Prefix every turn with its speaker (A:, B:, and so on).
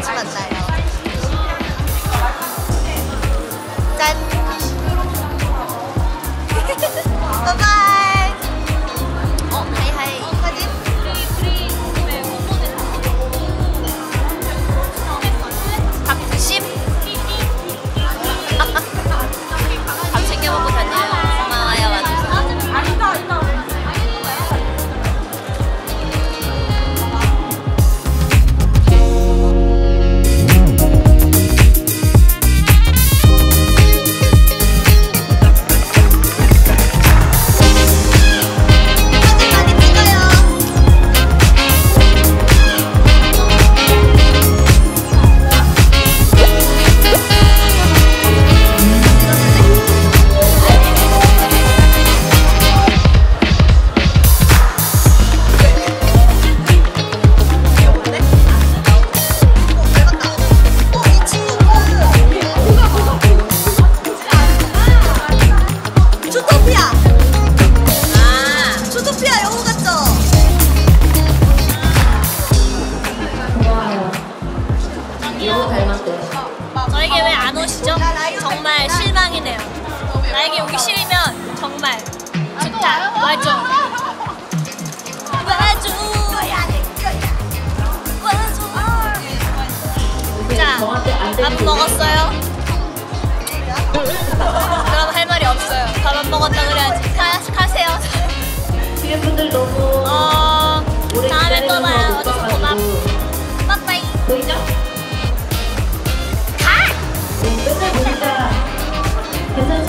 A: 자주 만나요. 주토피아! 아, 주토피아 영화 같죠?
B: 너무 닮았대.
C: 저에게 왜 안 오시죠? 정말 실망이네요. 나에게 오기 싫으면 정말 진짜 와줘. 와줘. 와줘. 자, 밥 먹었어요? 밥안 먹었다 그래야지 가, 가세요
B: 주변 분들 너무
C: 어,
B: 오래
C: 다음에 또
B: 봐요 어디서 또
C: 봐. 빠빠이 보이죠? 가! 네, 맨날 보니까 괜찮